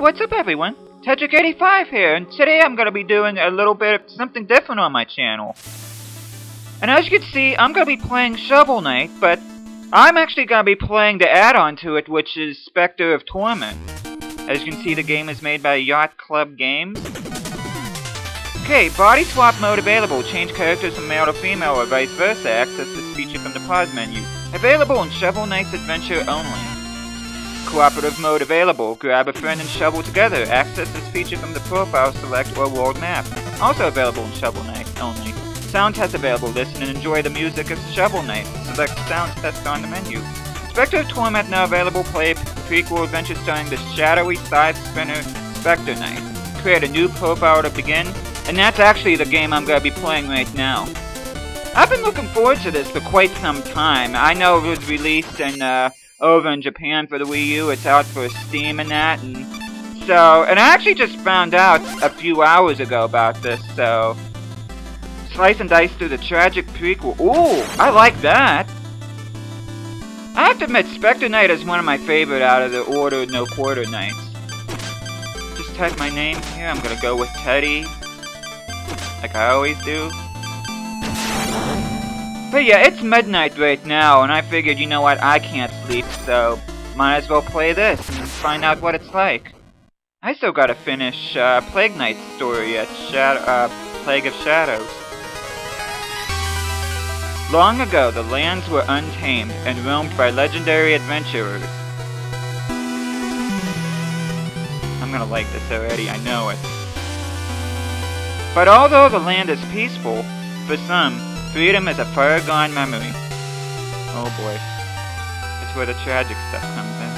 what's up everyone? Tedrick85 here, and today I'm gonna be doing a little bit of something different on my channel. And as you can see, I'm gonna be playing Shovel Knight, but I'm actually gonna be playing the add-on to it, which is Specter of Torment. As you can see, the game is made by Yacht Club Games. Okay, body swap mode available. Change characters from male to female or vice versa. Access this feature from the pause menu. Available in Shovel Knight's Adventure only. Cooperative mode available. Grab a friend and shovel together. Access this feature from the profile select or world map. Also available in Shovel Knight only. Sound test available. Listen and enjoy the music of Shovel Knight. Select sound test on the menu. Specter of Torment now available. Play prequel adventure starring the shadowy side spinner Specter Knight. Create a new profile to begin. And that's actually the game I'm going to be playing right now. I've been looking forward to this for quite some time. I know it was released in uh, over in Japan for the Wii U. It's out for Steam and that, and so, and I actually just found out a few hours ago about this, so slice and dice through the tragic prequel. Ooh, I like that. I have to admit, Specter Knight is one of my favorite out of the Order No Quarter Knights. Just type my name here. I'm gonna go with Teddy, like I always do. But yeah, it's midnight right now, and I figured, you know what, I can't sleep, so might as well play this and find out what it's like. I still gotta finish uh, Plague Knight's story at Shadow, uh, Plague of Shadows. Long ago, the lands were untamed and roamed by legendary adventurers. I'm gonna like this already, I know it. But although the land is peaceful, for some, Freedom is a far-gone memory. Oh boy. It's where the tragic stuff comes in.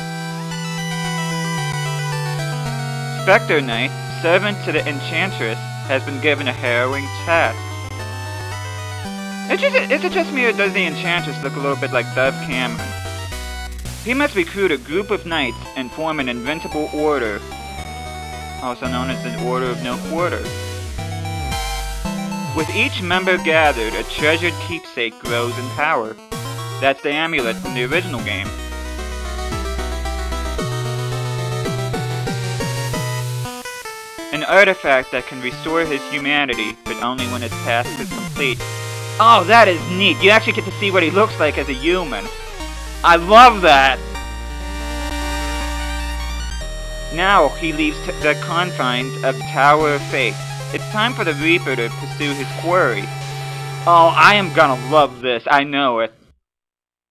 Specter Knight, servant to the Enchantress, has been given a harrowing task. Is it, just me or does the Enchantress look a little bit like Dove Cameron? He must recruit a group of knights and form an invincible order, also known as the Order of No Quarter. With each member gathered, a treasured keepsake grows in power. That's the amulet from the original game. An artifact that can restore his humanity, but only when its task is complete. Oh, that is neat. You actually get to see what he looks like as a human. I love that! Now he leaves the confines of Tower of Fate. It's time for the Reaper to pursue his quarry. Oh, I am gonna love this. I know it.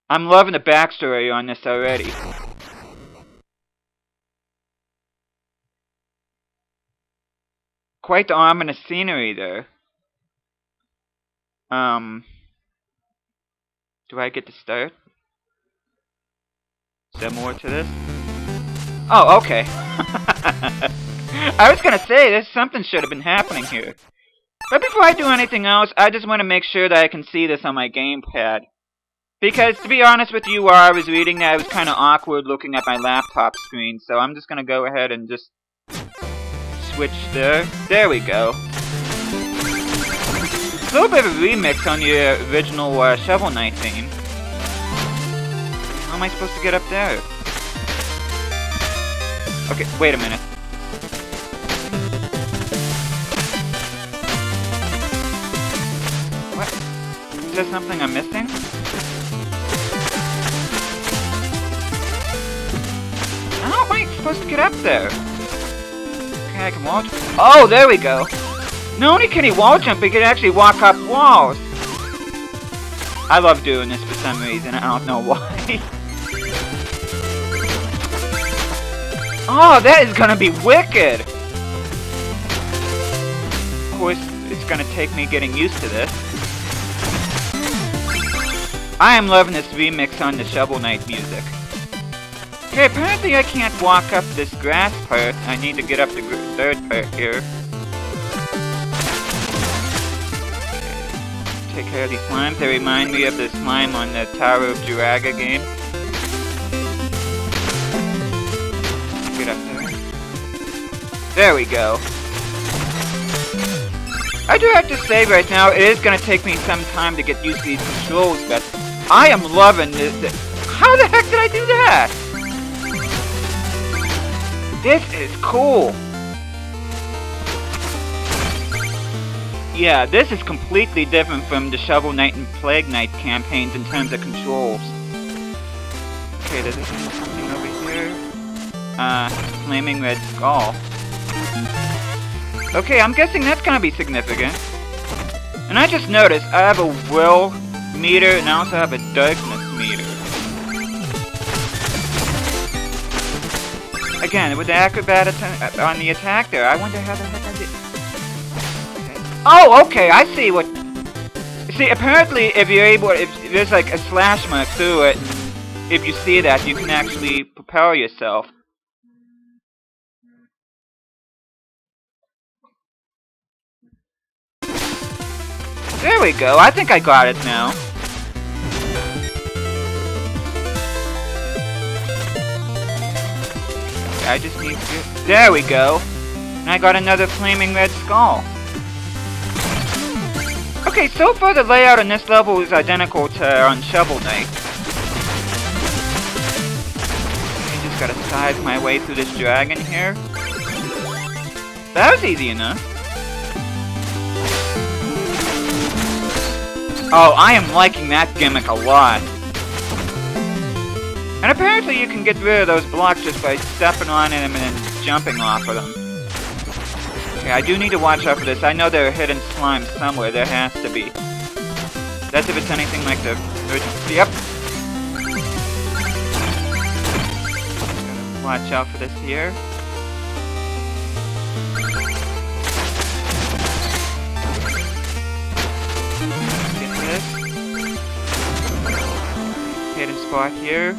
I'm loving the backstory on this already. Quite the ominous scenery there. Um... Do I get to start? More to this? Oh, okay. I was gonna say, there's something should have been happening here. But before I do anything else, I just want to make sure that I can see this on my gamepad. Because, to be honest with you, while I was reading that, it was kind of awkward looking at my laptop screen, so I'm just gonna go ahead and just switch there. There we go. A little bit of a remix on your original uh, Shovel Knight theme. How am I supposed to get up there? Okay, wait a minute. Is there something I'm missing? How am I supposed to get up there? Okay, I can wall jump. Oh, there we go. Not only can he wall jump, he can actually walk up walls. I love doing this for some reason. I don't know why. oh, that is gonna be wicked! Of course, it's gonna take me getting used to this. I am loving this remix on the Shovel Knight music. Okay, apparently I can't walk up this grass part. I need to get up the third part here. Take care of these slimes. They remind me of the slime on the Tower of Druaga game. Get up there. There we go. I do have to say right now, it is going to take me some time to get used to these controls, but I am loving this. How the heck did I do that? This is cool! Yeah, this is completely different from the Shovel Knight and Plague Knight campaigns in terms of controls. Okay, there's something over here. Uh, Flaming Red Skull. Okay, I'm guessing that's gonna be significant. And I just noticed I have a will meter and I also have a darkness meter. Again, with the acrobat uh, on the attack there, I wonder how the heck I did... Oh, okay, I see what... See, apparently if you're able, if there's like a slash mark through it, if you see that, you can actually propel yourself. There we go, I think I got it now. I just need to... There we go! And I got another flaming red skull. Okay, so far the layout on this level is identical to on Shovel Knight. I just gotta size my way through this dragon here. That was easy enough. Oh, I am liking that gimmick a lot. And apparently you can get rid of those blocks just by stepping on them and then jumping off of them. Okay, I do need to watch out for this. I know there are hidden slimes somewhere. There has to be. That's if it's anything like the... Yep. Watch out for this here. Spot here.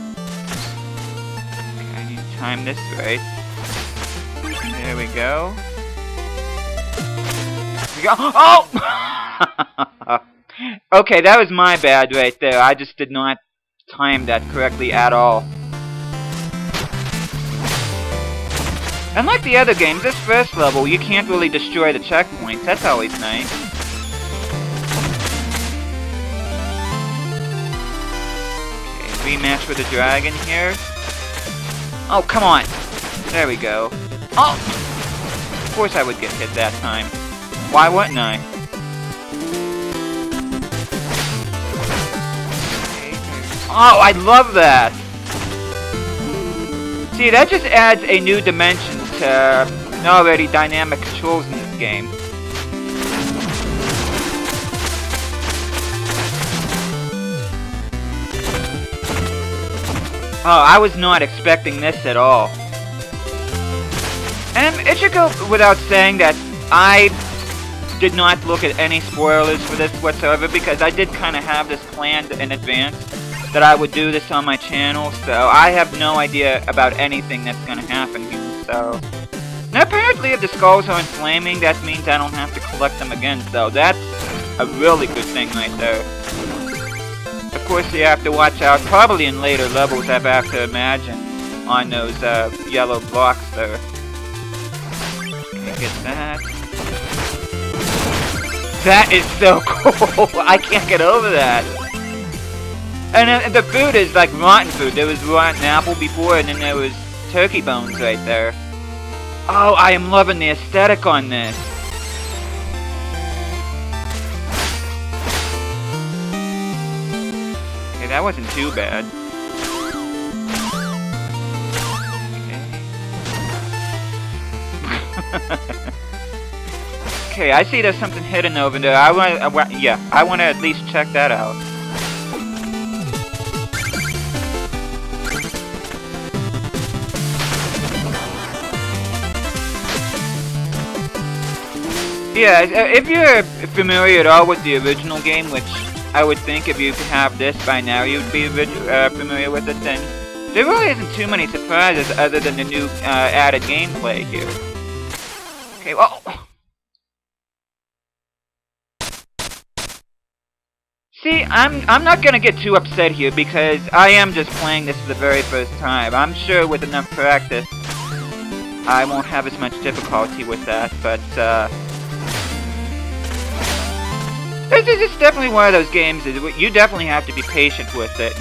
Okay, I need to time this right. There we go go. Oh! okay, that was my bad right there. I just did not time that correctly at all. Unlike the other games, this first level, you can't really destroy the checkpoints. That's always nice. Rematch with the dragon here. Oh, come on! There we go. Oh! Of course I would get hit that time. Why wouldn't I? Oh, I love that! See, that just adds a new dimension to uh, already dynamic controls in this game. Oh, I was not expecting this at all. And it should go without saying that I did not look at any spoilers for this whatsoever because I did kind of have this planned in advance that I would do this on my channel, so I have no idea about anything that's going to happen here, so... Now apparently if the skulls aren't flaming, that means I don't have to collect them again, so that's a really good thing right there. Of course you have to watch out, probably in later levels I have to imagine, on those uh, yellow blocks there. Okay, get that. That is so cool. I can't get over that. And uh, the food is like rotten food. There was rotten apple before, and then there was turkey bones right there. Oh, I am loving the aesthetic on this. That wasn't too bad. Okay. I see there's something hidden over there. I want, uh, yeah, I want to at least check that out. Yeah, if you're familiar at all with the original game, which I would think if you have this by now you'd be uh, familiar with it, then there really isn't too many surprises other than the new uh, added gameplay here. Okay, well... See, I'm I'm not gonna get too upset here because I am just playing this for the very first time. I'm sure with enough practice, I won't have as much difficulty with that, but, uh... This is definitely one of those games that you definitely have to be patient with it.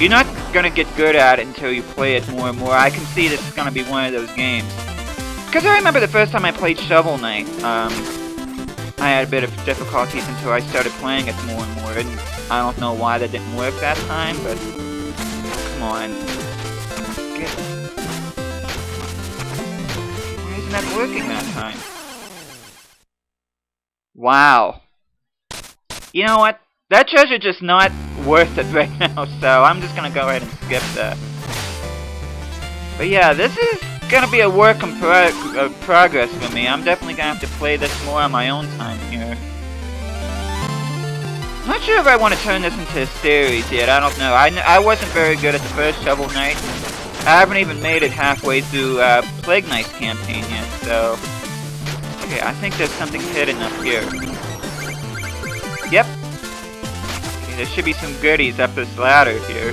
You're not gonna get good at it until you play it more and more. I can see this is gonna be one of those games. Because I remember the first time I played Shovel Knight, um, I had a bit of difficulties until I started playing it more and more, and I don't know why that didn't work that time, but come on. Get... Why isn't that working that time? Wow. You know what? That treasure just not worth it right now, so I'm just gonna go ahead and skip that. But yeah, this is gonna be a work in pro of progress for me. I'm definitely gonna have to play this more on my own time here. I'm Not sure if I want to turn this into a series yet, I don't know. I, I wasn't very good at the first Shovel Knight. I haven't even made it halfway through uh, Plague Knight's campaign yet, so... Okay, I think there's something hidden up here. Yep. There should be some goodies up this ladder here.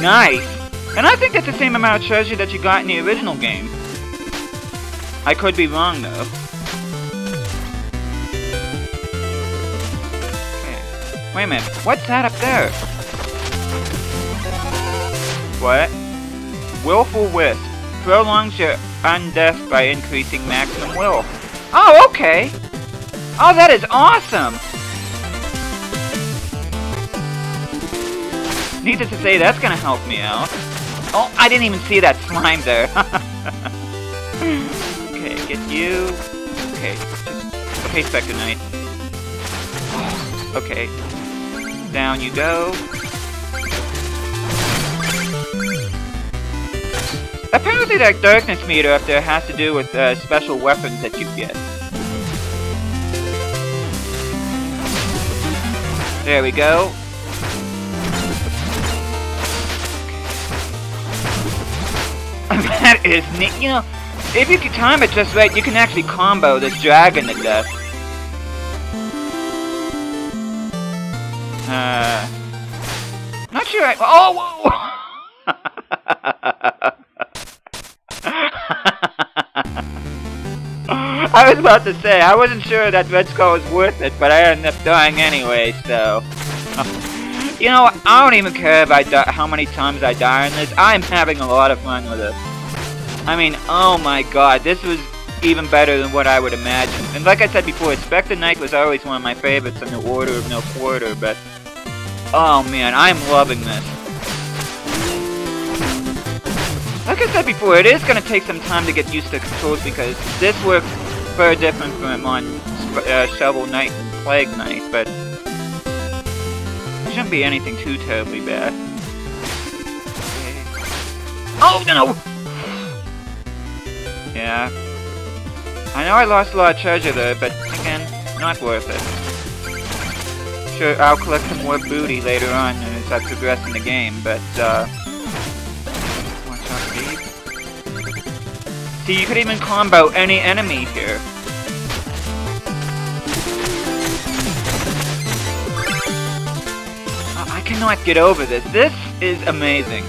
Nice! And I think that's the same amount of treasure that you got in the original game. I could be wrong, though. Okay. Wait a minute. What's that up there? What? Willful Wisp. Prolongs your undeath by increasing maximum will. Oh, okay! Oh, that is awesome! Needless to say, that's gonna help me out. Oh, I didn't even see that slime there. okay, get you. Okay, just... Okay, Specter Knight. Okay. Down you go. Apparently that darkness meter up there has to do with uh, special weapons that you get. There we go. that is neat. You know, if you can time it just right, you can actually combo this dragon to death. Uh, not sure. I, oh, was about to say, I wasn't sure that Red Skull was worth it, but I ended up dying anyway, so... You know, I don't even care if I die, how many times I die in this. I'm having a lot of fun with it. I mean, oh my god, this was even better than what I would imagine. And like I said before, Specter Knight was always one of my favorites in the Order of No Quarter, but... Oh man, I'm loving this. Like I said before, it is going to take some time to get used to controls because this works very different from on uh, Shovel Knight and Plague Knight, but shouldn't be anything too terribly bad. Oh, no! Yeah. I know I lost a lot of treasure there, but again, not worth it. Sure, I'll collect some more booty later on as I progress in the game, but, uh... you could even combo any enemy here. I cannot get over this. This is amazing.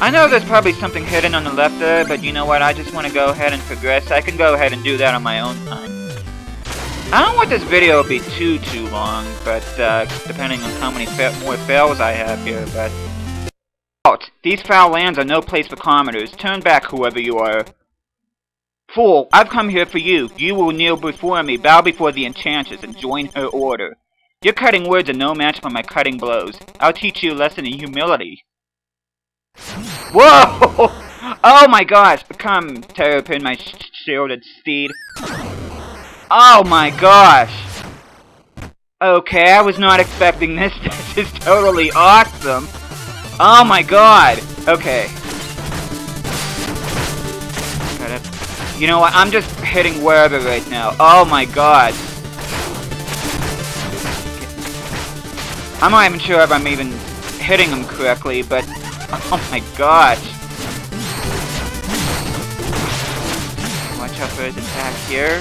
I know there's probably something hidden on the left there, but you know what, I just want to go ahead and progress. I can go ahead and do that on my own time. I don't want this video to be too, too long, but uh, depending on how many fa more fails I have here, but... These foul lands are no place for commoners. Turn back, whoever you are. Fool, I've come here for you. You will kneel before me, bow before the Enchantress, and join her order. Your cutting words are no match for my cutting blows. I'll teach you a lesson in humility. Whoa! Oh my gosh! Come, Terrapin, my sh shielded steed. Oh my gosh! Okay, I was not expecting this. This is totally awesome. Oh my god! Okay. You know what? I'm just hitting wherever right now. Oh my god. I'm not even sure if I'm even hitting him correctly, but... Oh my gosh. Watch out for his attack here.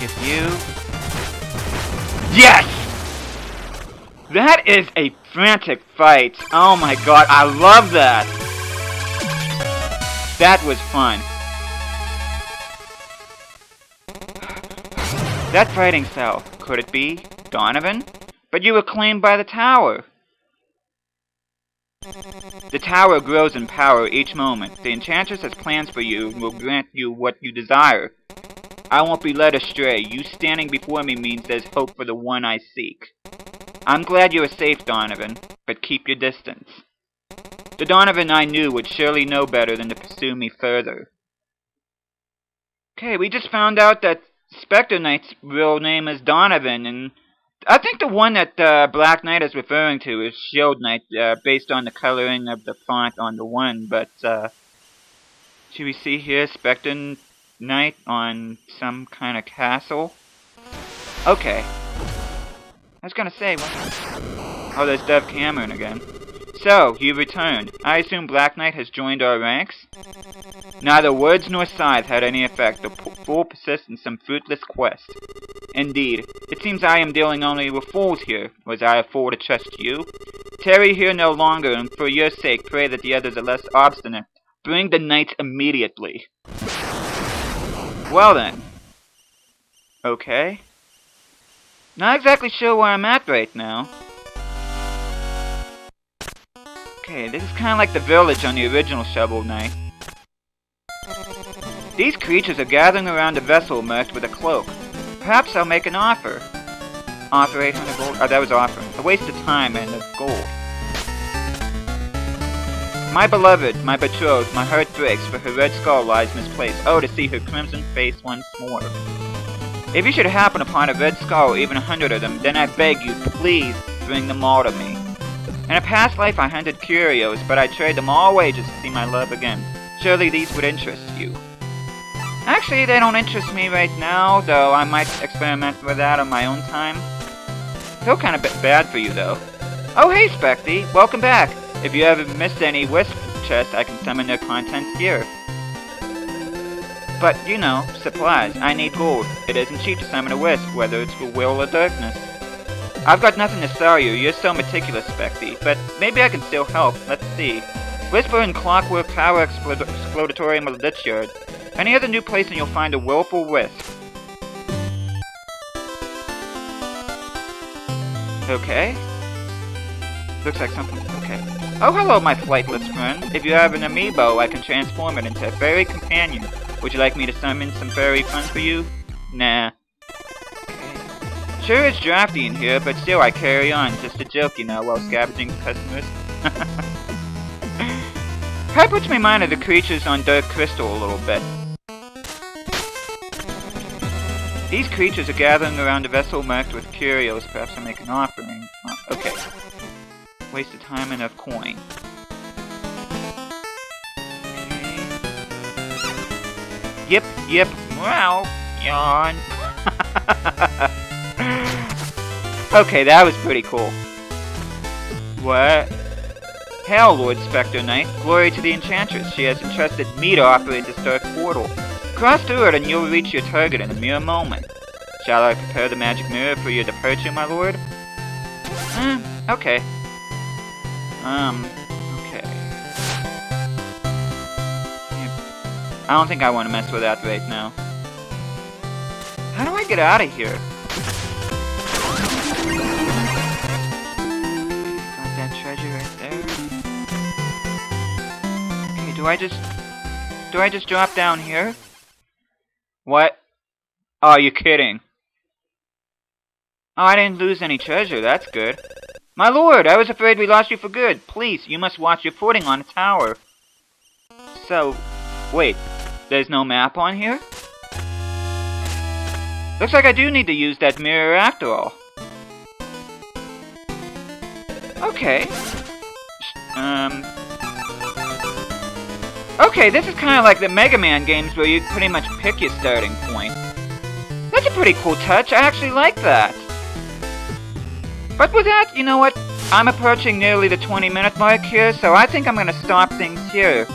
Get you. Yes! That is a frantic fight. Oh my god, I love that. That was fun. That fighting cell, could it be Donovan? But you were claimed by the tower. The tower grows in power each moment. The enchantress has plans for you and will grant you what you desire. I won't be led astray. You standing before me means there's hope for the one I seek. I'm glad you are safe, Donovan, but keep your distance. The Donovan I knew would surely know better than to pursue me further. Okay, we just found out that Specter Knight's real name is Donovan, and I think the one that uh, Black Knight is referring to is Shield Knight, uh, based on the coloring of the font on the one, but, uh, should we see here Specter Knight on some kind of castle? Okay. I was gonna say, what? Oh, there's Dove Cameron again. So, you returned. I assume Black Knight has joined our ranks? Neither words nor sighs had any effect. The fool persists in some fruitless quest. Indeed, it seems I am dealing only with fools here. Was I a fool to trust you? Tarry here no longer, and for your sake pray that the others are less obstinate. Bring the knights immediately. Well then. Okay. Not exactly sure where I'm at right now. Okay, this is kind of like the village on the original Shovel Knight. These creatures are gathering around a vessel marked with a cloak. Perhaps I'll make an offer. Offer 800 gold? Oh, that was offer. A waste of time and of gold. My beloved, my betrothed, my heart breaks, for her red skull lies misplaced. Oh, to see her crimson face once more. If you should happen upon a red skull, or even a hundred of them, then I beg you, please, bring them all to me. In a past life I hunted curios, but I trade them all away just to see my love again. Surely these would interest you. Actually, they don't interest me right now, though I might experiment with that on my own time. Feel kind of bad for you, though. Oh, hey, Specty! Welcome back! If you ever missed any Wisp chests, I can summon their contents here. But, you know, supplies. I need gold. It isn't cheap to summon a Wisp, whether it's for will or darkness. I've got nothing to sell you, you're so meticulous, Specty, but maybe I can still help. Let's see. Whisper in Clockwork Tower Explod Explodatorium of Lich Any other new place and you'll find a willful wisp. Okay. Looks like something... okay. Oh, hello, my flightless friend. If you have an amiibo, I can transform it into a fairy companion. Would you like me to summon some fairy fun for you? Nah. Sure it's drafty in here, but still I carry on, just a joke, you know, while scavenging customers. Kind puts in mind of the creatures on Dark Crystal a little bit. These creatures are gathering around a vessel marked with curios, perhaps to make an offering. Okay. Waste of time and of coin. Yep, yep, wow, yawn. Okay, that was pretty cool. What? Hail, Lord Specter Knight. Glory to the Enchantress. She has entrusted me to operate this dark portal. Cross through it and you'll reach your target in a mere moment. Shall I prepare the magic mirror for your departure, my lord? Hmm, okay. Um, I don't think I want to mess with that right now. How do I get out of here? Got that treasure right there. Okay, do I just... Do I just drop down here? What? Oh, you're kidding. Oh, I didn't lose any treasure. That's good. My lord, I was afraid we lost you for good. Please, you must watch your footing on the tower. So, wait. There's no map on here? Looks like I do need to use that mirror after all. Okay. Um, Okay, this is kind of like the Mega Man games where you pretty much pick your starting point. That's a pretty cool touch, I actually like that. But with that, you know what? I'm approaching nearly the 20 minute mark here, so I think I'm gonna stop things here.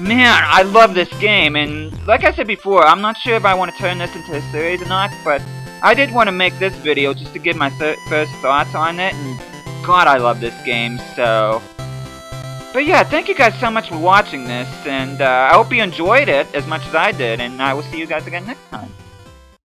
Man, I love this game, and like I said before, I'm not sure if I want to turn this into a series or not, but I did want to make this video just to give my first thoughts on it, and God, I love this game, so... But yeah, thank you guys so much for watching this, and uh, I hope you enjoyed it as much as I did, and I will see you guys again next time.